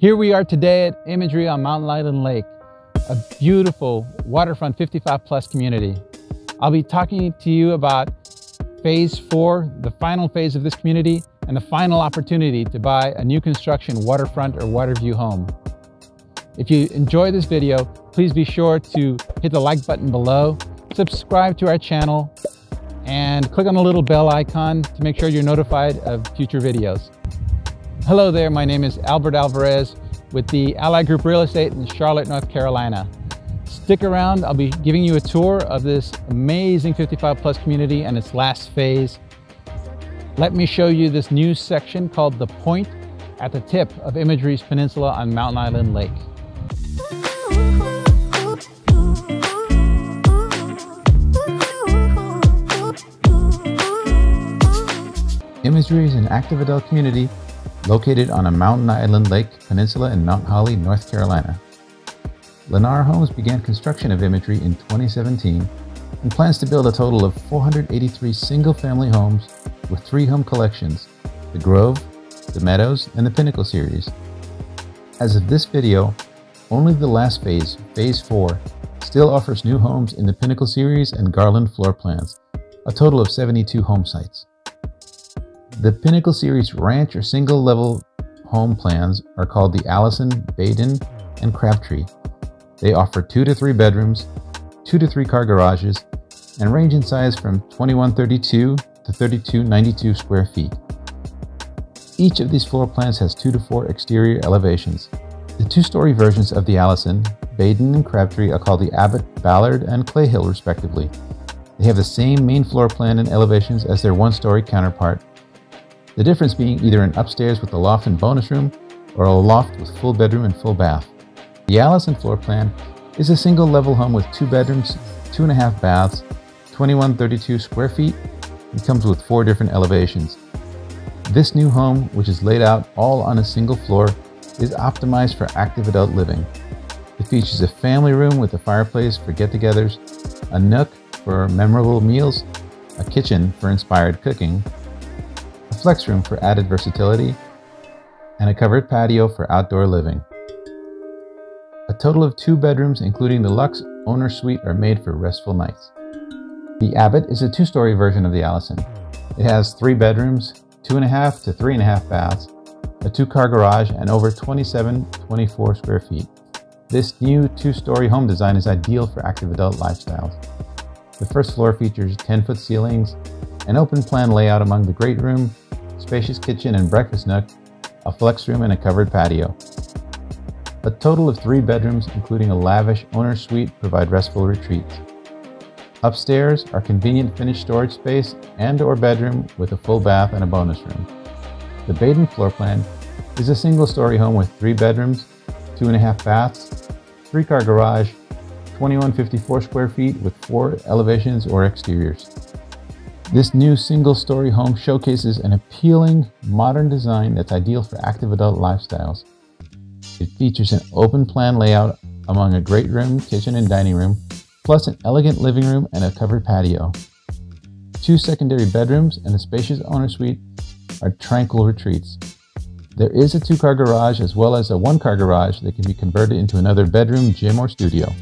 Here we are today at Imagery on Mountain Island Lake, a beautiful waterfront 55 plus community. I'll be talking to you about phase four, the final phase of this community, and the final opportunity to buy a new construction waterfront or water view home. If you enjoy this video, please be sure to hit the like button below, subscribe to our channel, and click on the little bell icon to make sure you're notified of future videos. Hello there, my name is Albert Alvarez with the Ally Group Real Estate in Charlotte, North Carolina. Stick around, I'll be giving you a tour of this amazing 55 plus community and its last phase. Let me show you this new section called The Point at the tip of Imagery's Peninsula on Mountain Island Lake. Imagery is an active adult community located on a mountain island lake peninsula in Mount Holly, North Carolina. Lennar Homes began construction of Imagery in 2017 and plans to build a total of 483 single-family homes with three home collections, the Grove, the Meadows, and the Pinnacle series. As of this video, only the last phase, Phase 4, still offers new homes in the Pinnacle series and Garland floor plans, a total of 72 home sites. The Pinnacle Series ranch or single level home plans are called the Allison, Baden, and Crabtree. They offer two to three bedrooms, two to three car garages, and range in size from 2132 to 3292 square feet. Each of these floor plans has two to four exterior elevations. The two-story versions of the Allison, Baden, and Crabtree are called the Abbott, Ballard, and Clayhill respectively. They have the same main floor plan and elevations as their one-story counterpart, the difference being either an upstairs with a loft and bonus room, or a loft with full bedroom and full bath. The Allison floor plan is a single level home with two bedrooms, two and a half baths, 2132 square feet, and comes with four different elevations. This new home, which is laid out all on a single floor, is optimized for active adult living. It features a family room with a fireplace for get-togethers, a nook for memorable meals, a kitchen for inspired cooking, flex room for added versatility, and a covered patio for outdoor living. A total of two bedrooms, including the Luxe owner suite, are made for restful nights. The Abbott is a two-story version of the Allison. It has three bedrooms, two and a half to three and a half baths, a two-car garage, and over 27, 24 square feet. This new two-story home design is ideal for active adult lifestyles. The first floor features 10-foot ceilings, an open plan layout among the great room, spacious kitchen and breakfast nook, a flex room, and a covered patio. A total of three bedrooms, including a lavish owner suite, provide restful retreats. Upstairs are convenient finished storage space and or bedroom with a full bath and a bonus room. The Baden floor plan is a single-story home with three bedrooms, two and a half baths, three-car garage, 2154 square feet with four elevations or exteriors. This new single-story home showcases an appealing, modern design that's ideal for active adult lifestyles. It features an open plan layout among a great room, kitchen, and dining room, plus an elegant living room and a covered patio. Two secondary bedrooms and a spacious owner suite are tranquil retreats. There is a two-car garage as well as a one-car garage that can be converted into another bedroom, gym, or studio.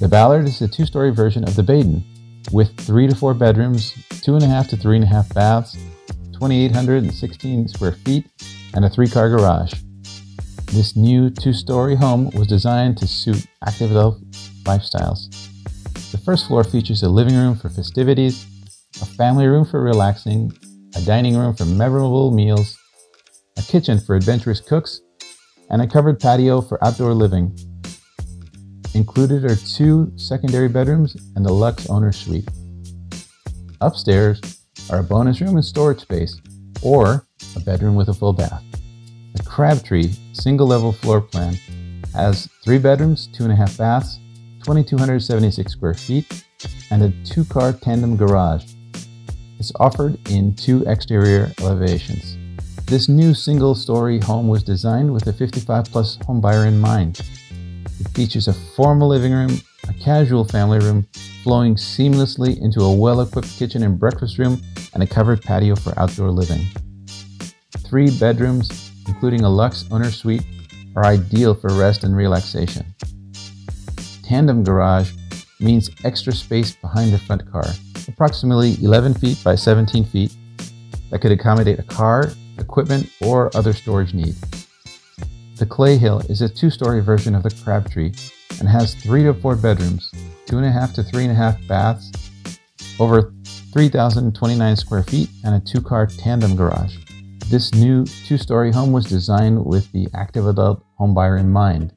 The Ballard is a two-story version of the Baden, with three to four bedrooms, two and a half to three and a half baths, 2,816 square feet, and a three car garage. This new two story home was designed to suit active adult lifestyles. The first floor features a living room for festivities, a family room for relaxing, a dining room for memorable meals, a kitchen for adventurous cooks, and a covered patio for outdoor living. Included are two secondary bedrooms and the Luxe owner suite. Upstairs are a bonus room and storage space, or a bedroom with a full bath. The Crabtree single level floor plan has three bedrooms, two and a half baths, 2,276 square feet, and a two car tandem garage. It's offered in two exterior elevations. This new single story home was designed with a 55 plus home buyer in mind. Features a formal living room, a casual family room, flowing seamlessly into a well-equipped kitchen and breakfast room, and a covered patio for outdoor living. Three bedrooms, including a luxe owner suite, are ideal for rest and relaxation. Tandem garage means extra space behind the front car, approximately 11 feet by 17 feet, that could accommodate a car, equipment, or other storage need. The Clay Hill is a two-story version of the Crabtree and has three to four bedrooms, two and a half to three and a half baths, over 3,029 square feet, and a two-car tandem garage. This new two-story home was designed with the active adult homebuyer in mind.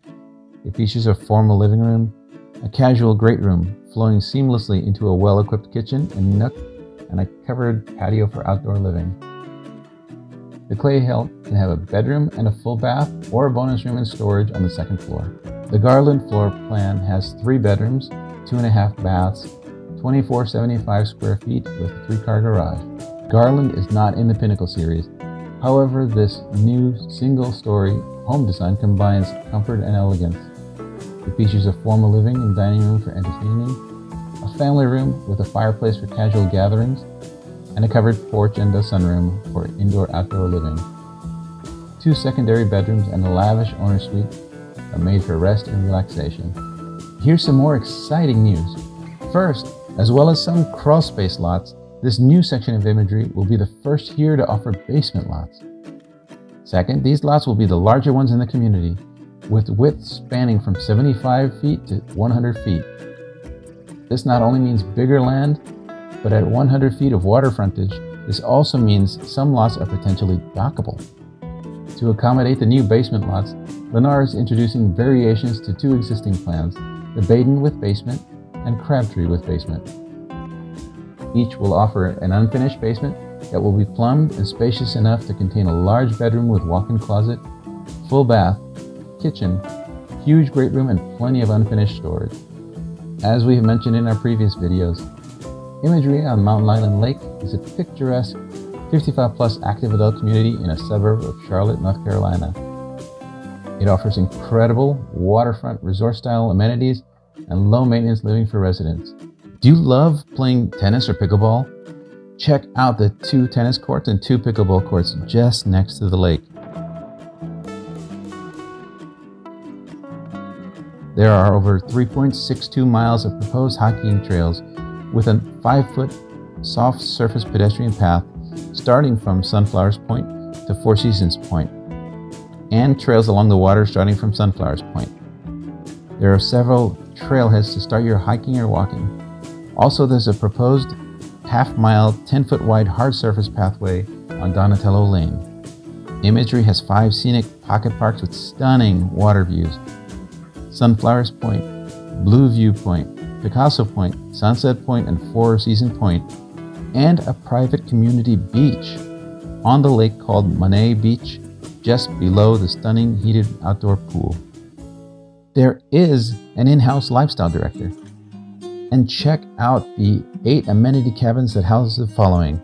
It features a formal living room, a casual great room flowing seamlessly into a well-equipped kitchen and nook, and a covered patio for outdoor living. The Clay Hill can have a bedroom and a full bath or a bonus room and storage on the second floor. The Garland floor plan has three bedrooms, two and a half baths, 2475 square feet with a three-car garage. Garland is not in the Pinnacle series. However, this new single-story home design combines comfort and elegance. It features a formal living and dining room for entertaining, a family room with a fireplace for casual gatherings, and a covered porch and a sunroom for indoor-outdoor living. Two secondary bedrooms and a lavish owner suite are made for rest and relaxation. Here's some more exciting news. First, as well as some crawl space lots, this new section of imagery will be the first here to offer basement lots. Second, these lots will be the larger ones in the community, with width spanning from 75 feet to 100 feet. This not only means bigger land, but at 100 feet of water frontage, this also means some lots are potentially dockable. To accommodate the new basement lots, Lennar is introducing variations to two existing plans, the Baden with basement and Crabtree with basement. Each will offer an unfinished basement that will be plumbed and spacious enough to contain a large bedroom with walk-in closet, full bath, kitchen, huge great room, and plenty of unfinished storage. As we have mentioned in our previous videos, Imagery on Mountain Island Lake is a picturesque 55 plus active adult community in a suburb of Charlotte, North Carolina. It offers incredible waterfront resort style amenities and low maintenance living for residents. Do you love playing tennis or pickleball? Check out the two tennis courts and two pickleball courts just next to the lake. There are over 3.62 miles of proposed hiking trails with a 5 foot soft surface pedestrian path starting from Sunflowers Point to Four Seasons Point, and trails along the water starting from Sunflowers Point. There are several trailheads to start your hiking or walking. Also, there's a proposed half mile, 10 foot wide hard surface pathway on Donatello Lane. Imagery has five scenic pocket parks with stunning water views Sunflowers Point, Blue View Point, Picasso Point, Sunset Point, and Four Season Point, and a private community beach on the lake called Monet Beach, just below the stunning heated outdoor pool. There is an in house lifestyle director. And check out the eight amenity cabins that house the following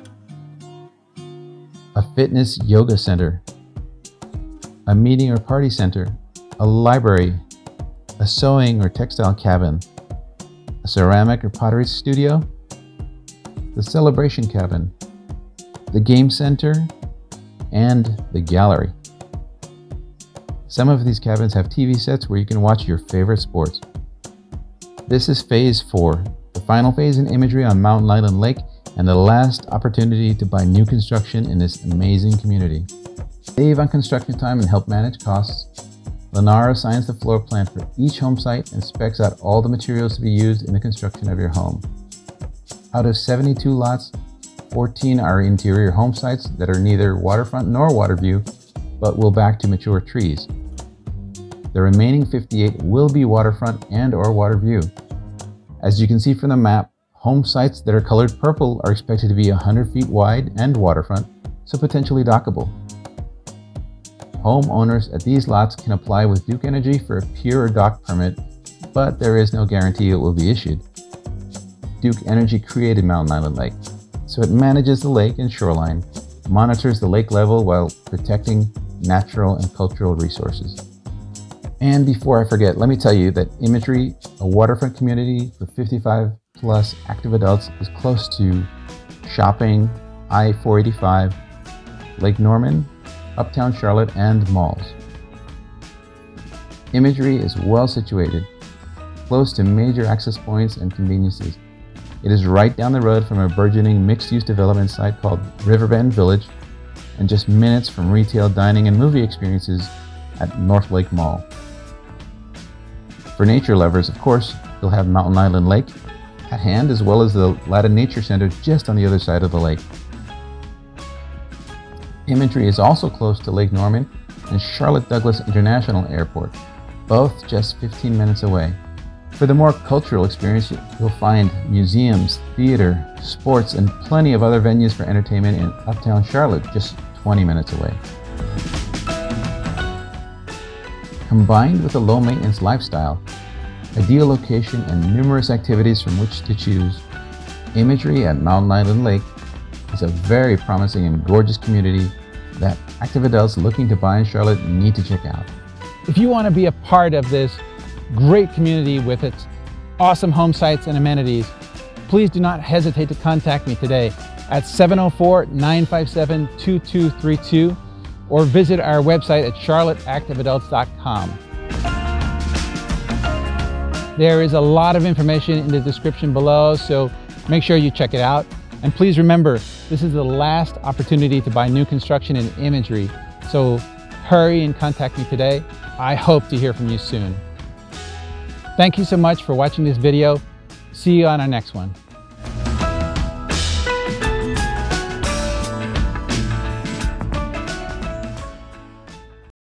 a fitness yoga center, a meeting or party center, a library, a sewing or textile cabin, a ceramic or pottery studio, the celebration cabin, the game center, and the gallery. Some of these cabins have TV sets where you can watch your favorite sports. This is phase four, the final phase in imagery on Mountain Island Lake and the last opportunity to buy new construction in this amazing community. Save on construction time and help manage costs. Lennar assigns the floor plan for each home site and specs out all the materials to be used in the construction of your home. Out of 72 lots, 14 are interior home sites that are neither waterfront nor water view, but will back to mature trees. The remaining 58 will be waterfront and or water view. As you can see from the map, home sites that are colored purple are expected to be 100 feet wide and waterfront, so potentially dockable. Homeowners at these lots can apply with Duke Energy for a pure dock permit, but there is no guarantee it will be issued. Duke Energy created Mountain Island Lake, so it manages the lake and shoreline, monitors the lake level while protecting natural and cultural resources. And before I forget, let me tell you that Imagery, a waterfront community for 55 plus active adults, is close to shopping, I 485, Lake Norman, Uptown Charlotte, and malls. Imagery is well situated, close to major access points and conveniences. It is right down the road from a burgeoning mixed-use development site called Riverbend Village and just minutes from retail dining and movie experiences at Northlake Mall. For nature lovers, of course, you'll have Mountain Island Lake at hand as well as the Latta Nature Center just on the other side of the lake. Imagery is also close to Lake Norman and Charlotte Douglas International Airport, both just 15 minutes away. For the more cultural experience, you'll find museums, theater, sports, and plenty of other venues for entertainment in uptown Charlotte, just 20 minutes away. Combined with a low maintenance lifestyle, ideal location, and numerous activities from which to choose, imagery at Mountain Island Lake is a very promising and gorgeous community that active adults looking to buy in Charlotte need to check out. If you want to be a part of this great community with its awesome home sites and amenities, please do not hesitate to contact me today at 704-957-2232 or visit our website at charlotteactiveadults.com. There is a lot of information in the description below, so make sure you check it out. And please remember, this is the last opportunity to buy new construction and imagery, so hurry and contact me today. I hope to hear from you soon. Thank you so much for watching this video. See you on our next one.